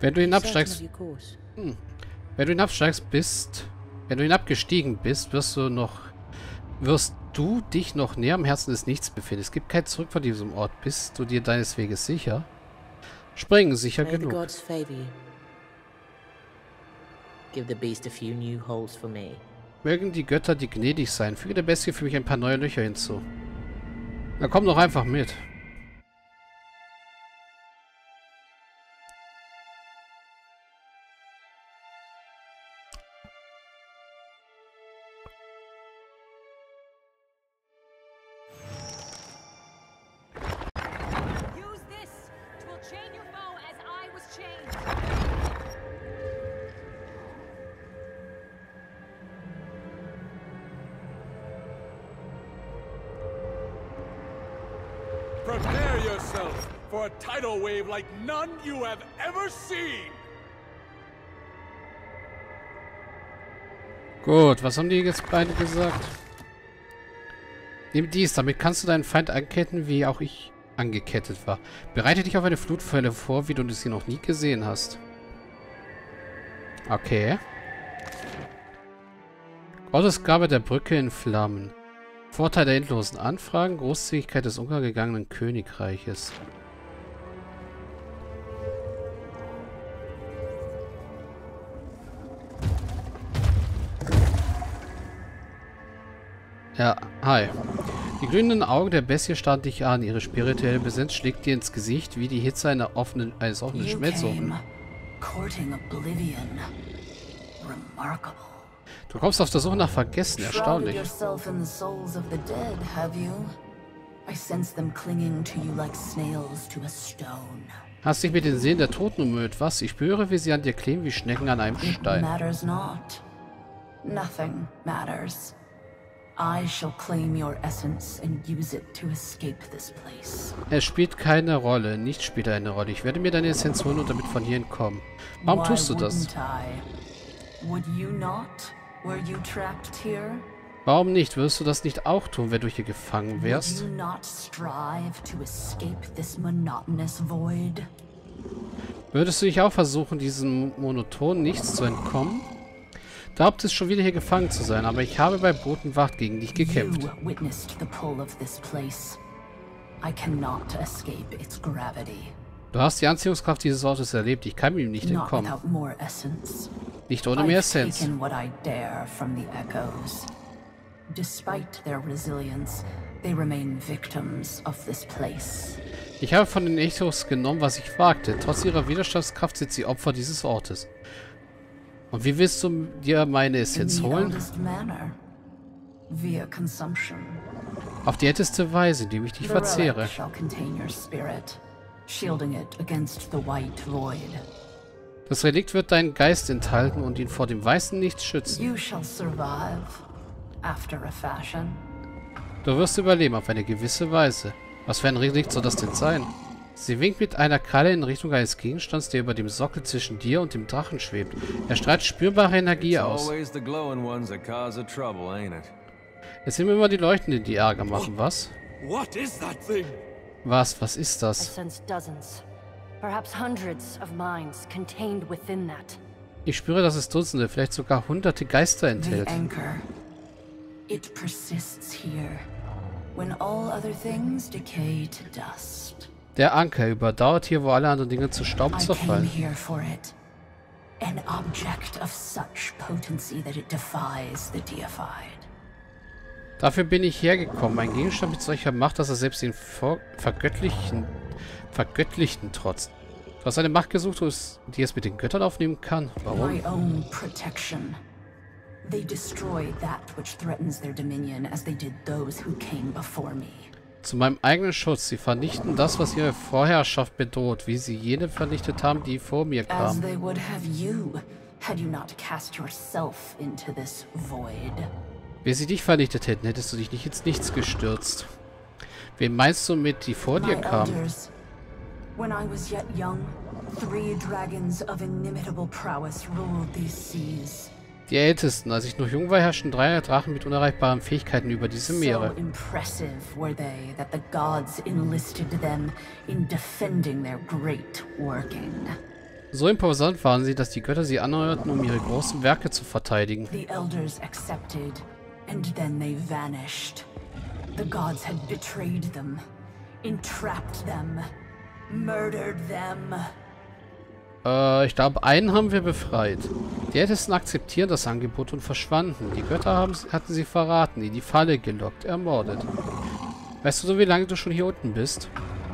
Wenn du hinabsteigst, course. wenn du hinabsteigst bist, wenn du hinabgestiegen bist, wirst du noch, wirst du dich noch näher am Herzen des Nichts befinden. Es gibt kein Zurück von diesem Ort. Bist du dir deines Weges sicher? Springen sicher May the genug. gods favor you. Give the beast a few new holes for me. Mögen die Götter dir gnädig sein. Füge der Bestie für mich ein paar neue Löcher hinzu. Na komm doch einfach mit. A tidal wave like none you have ever seen. Gut, was haben die jetzt beide gesagt? Nimm dies, damit kannst du deinen Feind anketten, wie auch ich angekettet war. Bereite dich auf eine Flutfälle vor, wie du sie noch nie gesehen hast. Okay. Gottes Gabe der Brücke in Flammen. Vorteil der endlosen Anfragen, Großzügigkeit des untergegangenen Königreiches. Ja, hi. Die glühenden Augen der Bestie starren dich an. Ihre spirituelle Präsenz schlägt dir ins Gesicht wie die Hitze einer offenen, eines offenen Schmelzofens. Du kommst auf der Suche nach Vergessen. Erstaunlich. Hast dich mit den Seelen der Toten umhüllt. Was? Ich spüre, wie sie an dir kleben wie Schnecken an einem Stein. Nothing matters. Es spielt keine Rolle. Nichts spielt eine Rolle. Ich werde mir deine Essenz holen und damit von hier entkommen. Warum Why tust du das? wouldn't I? Would you not? Were you trapped here? Warum nicht? Würdest du das nicht auch tun, wenn du hier gefangen Would wärst? you not strive to escape this monotonous void? Würdest du nicht auch versuchen, diesem monotonen Nichts zu entkommen? Glaubt es schon wieder hier gefangen zu sein, aber ich habe bei Botenwacht gegen dich gekämpft. You witnessed the pull of this place. I cannot escape its gravity. Du hast die Anziehungskraft dieses Ortes erlebt. Ich kann ihm nicht entkommen. Nicht ohne mehr Essenz. taken what I dare from the echoes. Despite their resilience, they remain victims of this place. Ich habe von den Echos genommen, was ich wagte. Trotz ihrer Widerstandskraft sind sie Opfer dieses Ortes. Und wie willst du dir meine In Essenz holen? Auf die älteste Weise, indem ich dich verzehre. Das Relikt wird deinen Geist enthalten und ihn vor dem weißen Nichts schützen. Du wirst überleben auf eine gewisse Weise. Was für ein Relikt soll das denn sein? Sie winkt mit einer Kralle in Richtung eines Gegenstands, der über dem Sockel zwischen dir und dem Drachen schwebt. Er strahlt spürbare Energie aus. Es sind immer die Leuchtenden, die Ärger machen, was? What is that thing? Was? Was ist das? sense dozens, perhaps hundreds of minds contained within that. Ich spüre, dass es Dutzende, vielleicht sogar hunderte Geister enthält. It persists here, when all other things decay to dust. Der Anker überdauert hier, wo alle anderen Dinge zu Staub zerfallen. An object of such potency that it defies the deified. Dafür bin ich hergekommen. Ein Gegenstand mit solcher Macht, dass er selbst den Vergöttlichen, Vergöttlichten trotzt. Du hast eine Macht gesucht, die es mit den Göttern aufnehmen kann. Warum? My own protection. They destroy that which threatens their dominion as they did those who came before me. Zu meinem eigenen Schutz. Sie vernichten das, was ihre Vorherrschaft bedroht, wie sie jene vernichtet haben, die vor mir kamen. Wenn sie dich vernichtet hätten, hättest du dich nicht ins Nichts gestürzt. Wen meinst du mit, die vor dir kamen? when I was yet young, three dragons of inimitable prowess ruled these seas. Die Ältesten. Als ich noch jung war, herrschten drei Drachen mit unerreichbaren Fähigkeiten über diese Meere. So impressive were they that the gods enlisted them in defending their great working. So imposant waren sie, dass die Götter sie anheuerten, um ihre großen Werke zu verteidigen. The elders accepted, and then they vanished. The gods had betrayed them, entrapped them, murdered them. Äh, ich glaube, einen haben wir befreit. Die Ältesten akzeptieren das Angebot und verschwanden. Die Götter haben, hatten sie verraten, in die Falle gelockt, ermordet. Weißt du so, wie lange du schon hier unten bist?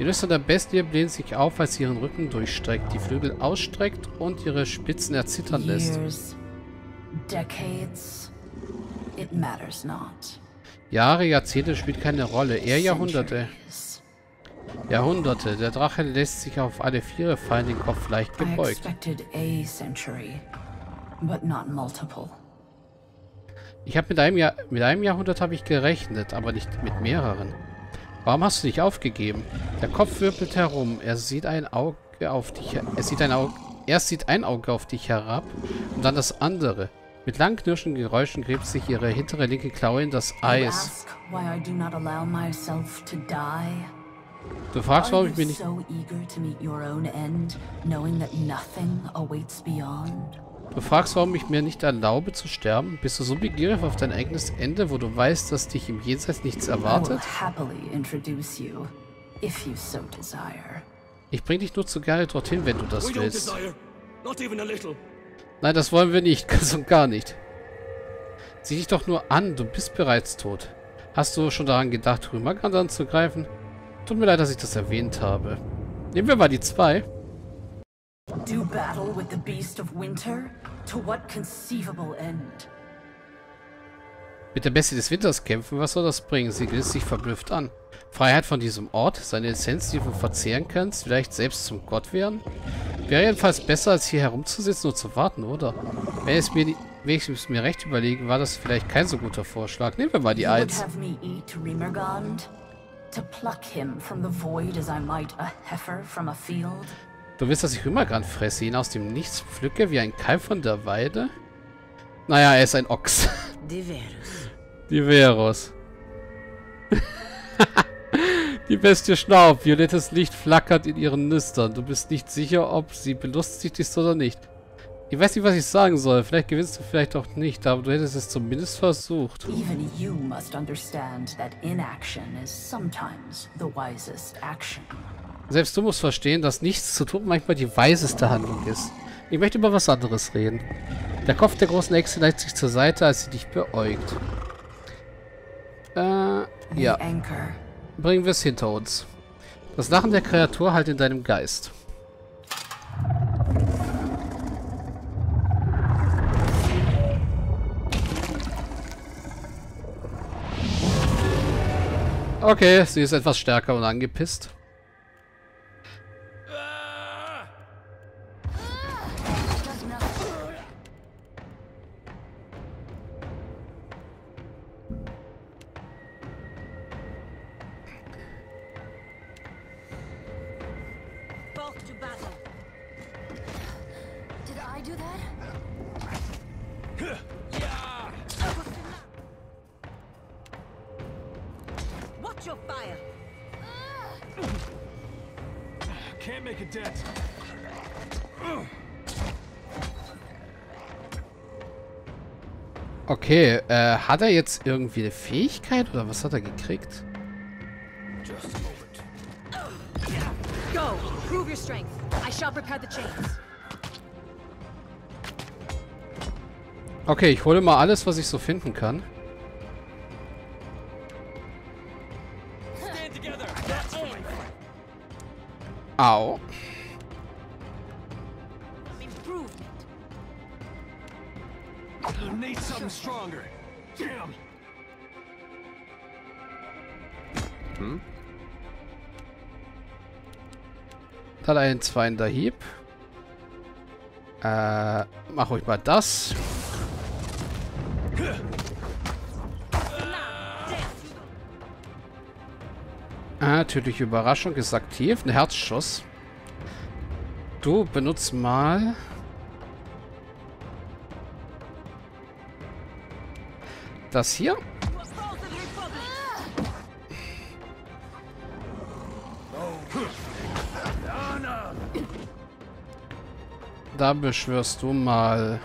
Die Nüsse der Bestie blähen sich auf, als sie ihren Rücken durchstreckt, die Flügel ausstreckt und ihre Spitzen erzittern lässt. Years, decades, it matters not. Jahre, Jahrzehnte spielt keine Rolle, eher Jahrhunderte. Centuries. Jahrhunderte. Der Drache lässt sich auf alle Viere fallen, den Kopf leicht gebeugt. Ich habe mit einem Jahr, mit einem Jahrhundert habe ich gerechnet, aber nicht mit mehreren. Warum hast du dich aufgegeben? Der Kopf wirbelt herum. Er sieht ein Auge auf dich. Er sieht ein Auge. Erst sieht ein Auge auf dich herab und dann das andere. Mit lang knirschenden Geräuschen gräbt sich ihre hintere linke Klaue in das You Eis. ask why I do not allow myself to die? Du fragst, warum ich mir nicht. Du fragst, warum ich mir nicht erlaube zu sterben? Bist du so begierig auf dein eigenes Ende, wo du weißt, dass dich im Jenseits nichts erwartet? Ich bring dich nur zu gerne dorthin, wenn du das willst. Nein, das wollen wir nicht. Ganz und gar nicht. Sieh dich doch nur an. Du bist bereits tot. Hast du schon daran gedacht, Römergand anzugreifen? Tut mir leid, dass ich das erwähnt habe. Nehmen wir mal die zwei. Do battle with the beast of winter? To what conceivable end? Mit der Bestie des Winters kämpfen, was soll das bringen? Sie grinst sich verblüfft an. Freiheit von diesem Ort, seine Essenz, die du verzehren kannst, vielleicht selbst zum Gott werden? Wäre jedenfalls besser, als hier herumzusitzen und zu warten, oder? Wenn es mir, wenn ich es mir recht überlege, war das vielleicht kein so guter Vorschlag. Nehmen wir mal die 1. To pluck him from the void as I might a heifer from a field? Du willst, dass ich Römergran fresse, ihn aus dem Nichts pflücke wie ein Kalb von der Weide? Naja, er ist ein Ochs. Diverus. Diveros. Die Bestie schnaubt. Violettes Licht flackert in ihren Nüstern. Du bist nicht sicher, ob sie belustigt ist oder nicht. Ich weiß nicht, was ich sagen soll. Vielleicht gewinnst du vielleicht auch nicht, aber du hättest es zumindest versucht. Even you must understand that inaction is sometimes the wisest action. Selbst du musst verstehen, dass nichts zu tun manchmal die weiseste Handlung ist. Ich möchte über was anderes reden. Der Kopf der großen Hexe neigt sich zur Seite, als sie dich beäugt. Äh, ja. Bringen wir es hinter uns. Das Lachen der Kreatur halt in deinem Geist. Okay, sie ist etwas stärker und angepisst. Watch your fire. Can't make a dent. Okay, äh, hat er jetzt irgendwie eine Fähigkeit oder was hat er gekriegt? Just a moment. Go! Prove your strength. I shall prepare the chains. Okay, ich hole mal alles, was ich so finden kann. Au. Need something stronger. Damn. Dann ein zweiter Hieb. Äh, mach ruhig mal das. Tödliche Überraschung ist aktiv. Ein Herzschuss. Du benutzt mal... Das hier. Da beschwörst du mal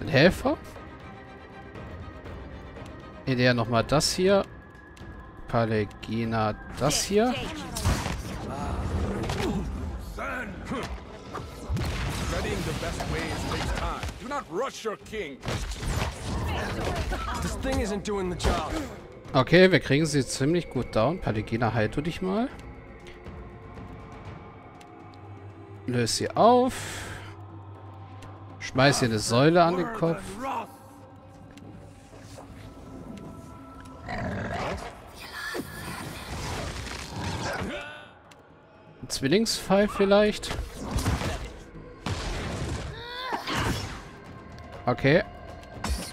den Helfer. Idea nochmal das hier. Palegina das hier. Okay, wir kriegen sie ziemlich gut down. Palegina, halt du dich mal. Löse sie auf. Schmeiß ihr eine Säule an den Kopf. Ein Zwillingspfeil vielleicht. Okay.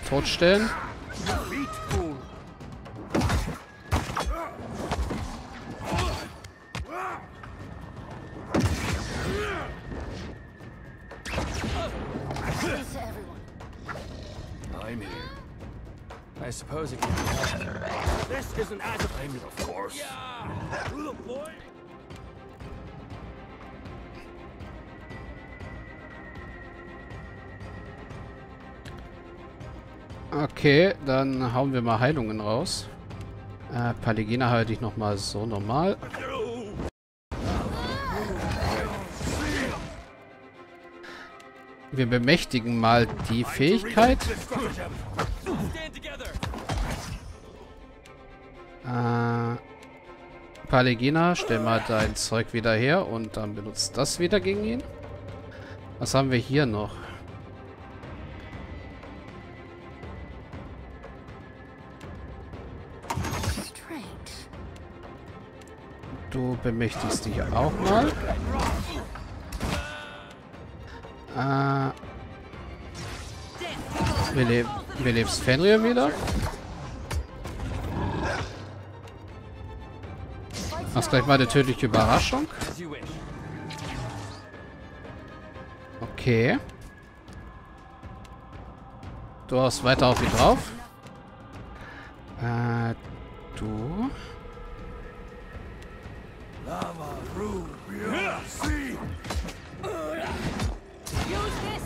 Totstellen. Okay, dann hauen wir mal Heilungen raus. Äh, Paligina halte ich nochmal so normal. Wir bemächtigen mal die Fähigkeit. Äh, Paligina, stell mal dein Zeug wieder her und dann benutzt das wieder gegen ihn. Was haben wir hier noch? Bemächtigst dich auch mal. Äh, wir, leb wir lebst Fenrir wieder. Machst gleich mal eine tödliche Überraschung. Okay. Du hast weiter auf ihn drauf. Äh, du. Use this.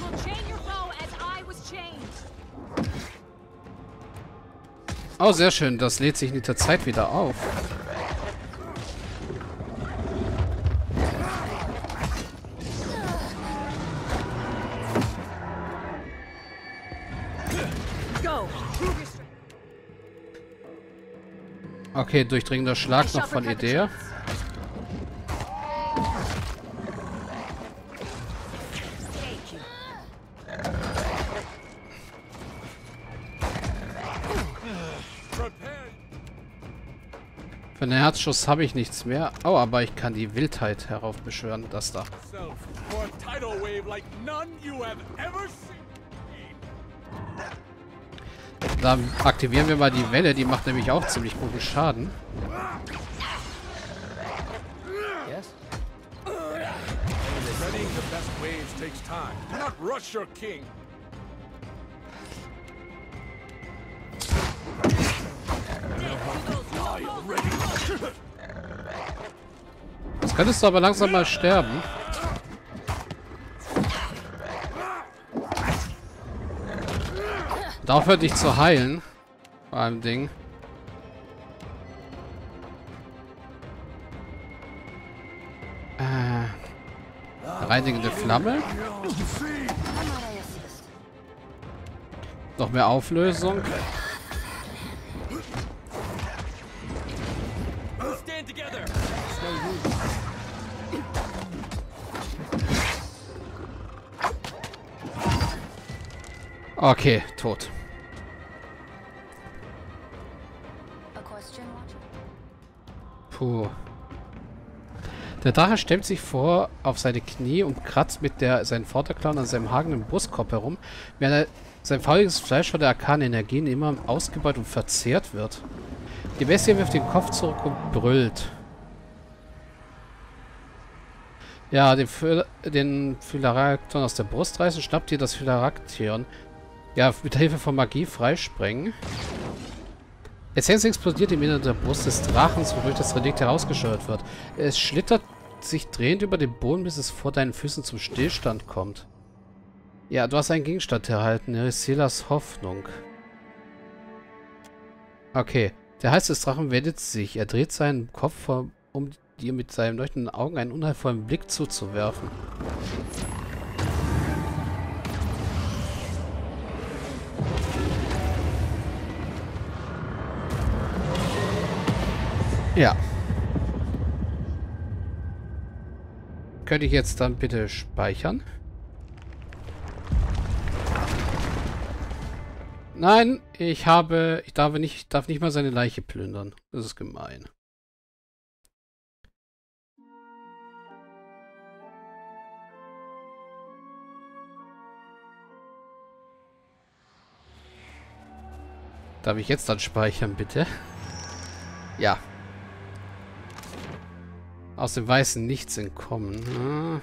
We'll chain your bow as I was chained. Oh, sehr schön. Das lädt sich in der Zeit wieder auf. Okay, durchdringender Schlag noch von Idea. Herzschuss habe ich nichts mehr. Oh, aber ich kann die Wildheit heraufbeschwören. Das da. Dann aktivieren wir mal die Welle. Die macht nämlich auch ziemlich guten Schaden. Yes? Jetzt könntest du aber langsam mal sterben. Und aufhört dich zu heilen. Vor allem Ding. Äh, reinigende Flamme. Noch mehr Auflösung. Okay, tot. Puh. Der Drache stemmt sich vor auf seine Knie und kratzt mit der, seinen Vorderklauen an seinem hagenden Brustkorb herum, während er, sein fauliges Fleisch von der arkanen Energien immer ausgebeut und verzehrt wird. Die Bestie wirft den Kopf zurück und brüllt. Ja, den, Phylarakton aus der Brust reißen, schnappt ihr das Phylaraktion. Ja, mit Hilfe von Magie freisprengen. Essenz explodiert im Inneren der Brust des Drachens, wodurch das Relikt herausgescheuert wird. Es schlittert sich drehend über den Boden, bis es vor deinen Füßen zum Stillstand kommt. Ja, du hast einen Gegenstand erhalten. Erisilas Hoffnung. Okay. Der Hals des Drachen wendet sich. Er dreht seinen Kopf, um dir mit seinen leuchtenden Augen einen unheilvollen Blick zuzuwerfen. Ja. Könnte ich jetzt dann bitte speichern? Nein, ich habe, ich darf nicht, darf nicht mal seine Leiche plündern. Das ist gemein. Darf ich jetzt dann speichern, bitte? Ja. Aus dem Weißen nichts entkommen. Hm.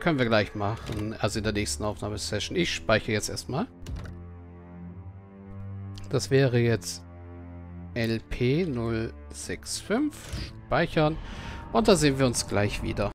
Können wir gleich machen. Also in der nächsten Aufnahmesession. Ich speichere jetzt erstmal. Das wäre jetzt LP065. Speichern. Und da sehen wir uns gleich wieder.